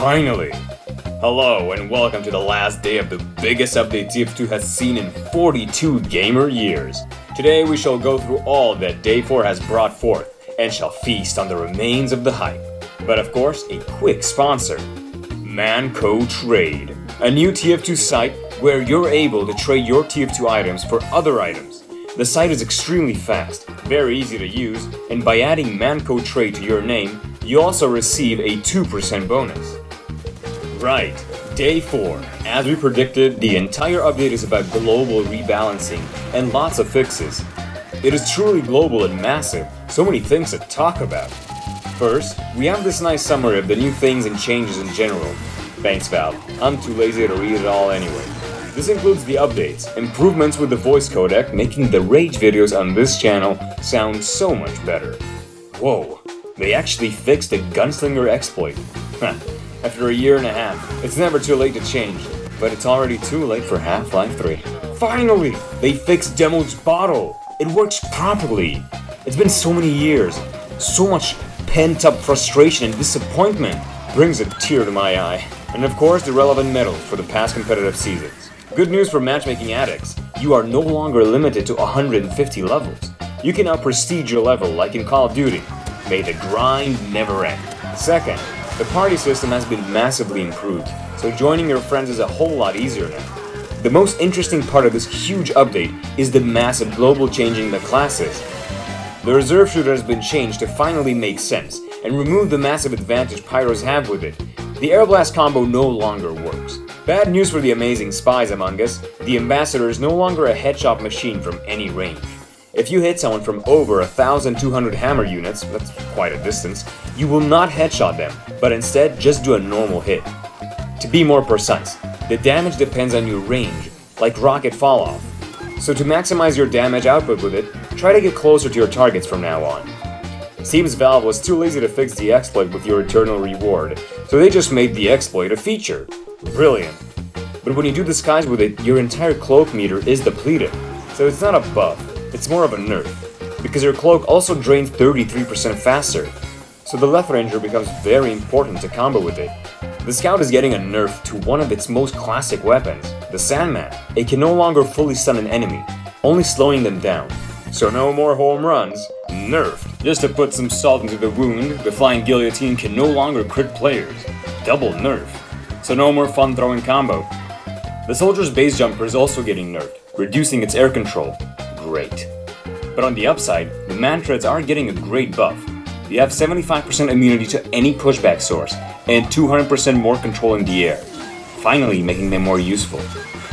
Finally! Hello and welcome to the last day of the biggest update TF2 has seen in 42 gamer years. Today we shall go through all that Day 4 has brought forth and shall feast on the remains of the hype. But of course, a quick sponsor Mannco Trade, a new TF2 site where you're able to trade your TF2 items for other items. The site is extremely fast, very easy to use, and by adding Mannco Trade to your name, you also receive a 2% bonus. Right, day 4. As we predicted, the entire update is about global rebalancing and lots of fixes. It is truly global and massive, so many things to talk about. First, we have this nice summary of the new things and changes in general. Thanks Valve, I'm too lazy to read it all anyway. This includes the updates, improvements with the voice codec, making the rage videos on this channel sound so much better. Whoa, they actually fixed the Gunslinger exploit. After a year and a half, it's never too late to change, but it's already too late for Half-Life 3. Finally! They fixed Demo's bottle! It works properly! It's been so many years, so much pent-up frustration and disappointment brings a tear to my eye. And of course, the relevant medal for the past competitive seasons. Good news for matchmaking addicts, you are no longer limited to 150 levels. You can now prestige your level like in Call of Duty. May the grind never end. Second, the party system has been massively improved, so joining your friends is a whole lot easier now. The most interesting part of this huge update is the massive global changing the classes. The reserve shooter has been changed to finally make sense and remove the massive advantage pyros have with it. The air blast combo no longer works. Bad news for the amazing spies among us, the ambassador is no longer a headshot machine from any range. If you hit someone from over 1200 hammer units, that's quite a distance, you will not headshot them, but instead just do a normal hit. To be more precise, the damage depends on your range, like rocket fall off. So to maximize your damage output with it, try to get closer to your targets from now on. Seems Valve was too lazy to fix the exploit with your eternal reward, so they just made the exploit a feature. Brilliant. But when you do disguise with it, your entire cloak meter is depleted, so it's not a buff, it's more of a nerf, because your cloak also drains 33% faster, so the L'Etranger becomes very important to combo with it. The Scout is getting a nerf to one of its most classic weapons, the Sandman. It can no longer fully stun an enemy, only slowing them down. So no more home runs, nerfed. Just to put some salt into the wound, the Flying Guillotine can no longer crit players. Double nerf. So no more fun throwing combo. The Soldier's base jumper is also getting nerfed, reducing its air control. Great. But on the upside, the Mantreads are getting a great buff. You have 75% immunity to any pushback source, and 200% more control in the air, finally making them more useful.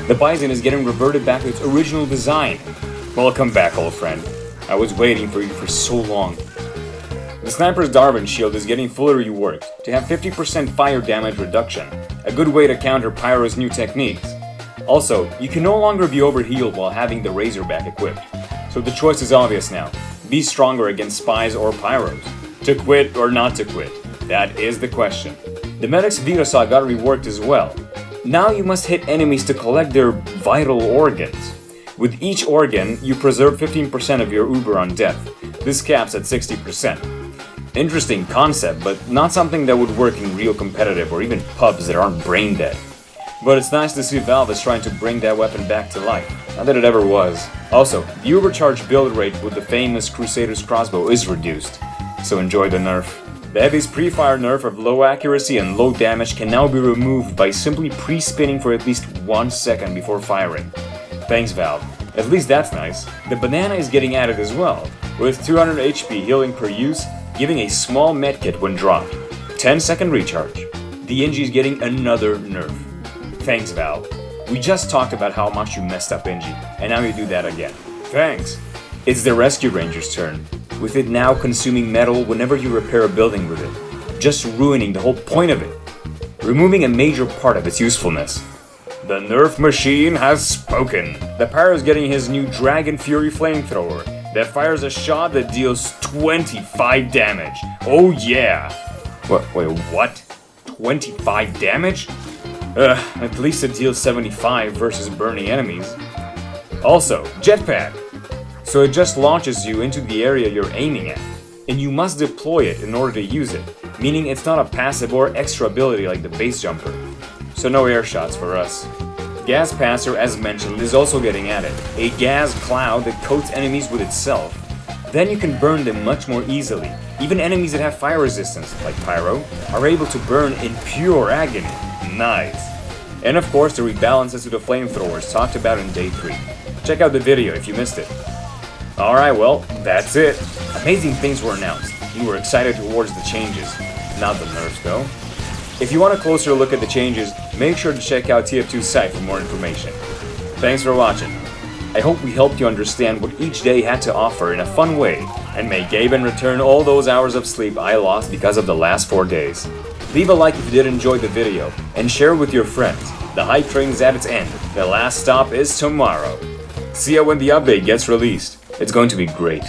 The Bison is getting reverted back to its original design. Welcome back, old friend. I was waiting for you for so long. The Sniper's Darwin shield is getting fully reworked to have 50% fire damage reduction, a good way to counter Pyro's new techniques. Also, you can no longer be overhealed while having the Razorback equipped, so the choice is obvious now. Be stronger against spies or pyros. To quit or not to quit? That is the question. The Medic's Vita-Saw got reworked as well. Now you must hit enemies to collect their vital organs. With each organ, you preserve 15% of your Uber on death. This caps at 60%. Interesting concept, but not something that would work in real competitive or even pubs that aren't brain dead. But it's nice to see Valve is trying to bring that weapon back to life. Not that it ever was. Also, the overcharged build rate with the famous Crusader's crossbow is reduced so enjoy the nerf. The Heavy's pre-fire nerf of low accuracy and low damage can now be removed by simply pre-spinning for at least one second before firing. Thanks Valve. At least that's nice. The banana is getting added as well, with 200 HP healing per use, giving a small medkit when dropped. 10 second recharge. The Engie is getting another nerf. Thanks Val. We just talked about how much you messed up Engie, and now you do that again. Thanks. It's the Rescue Ranger's turn with it now consuming metal whenever you repair a building with it, just ruining the whole point of it, removing a major part of its usefulness. The Nerf machine has spoken. The Pyro's getting his new Dragon Fury flamethrower that fires a shot that deals 25 damage. Oh yeah! What, wait, what? 25 damage? Ugh, at least it deals 75 versus burning enemies. Also, Jetpack! so it just launches you into the area you're aiming at, and you must deploy it in order to use it. meaning it's not a passive or extra ability like the base jumper. So no air shots for us. Gas Passer, as mentioned, is also getting added, a gas cloud that coats enemies with itself. Then you can burn them much more easily. Even enemies that have fire resistance, like Pyro, are able to burn in pure agony. Nice. And of course the rebalances to the flamethrowers talked about in day 3. Check out the video if you missed it. Alright, well, that's it. Amazing things were announced. You were excited towards the changes. Not the nerfs though. If you want a closer look at the changes, make sure to check out TF2's site for more information. Thanks for watching. I hope we helped you understand what each day had to offer in a fun way, and may Gaben return all those hours of sleep I lost because of the last 4 days. Leave a like if you did enjoy the video, and share with your friends. The hype train is at its end, the last stop is tomorrow. See ya when the update gets released. It's going to be great.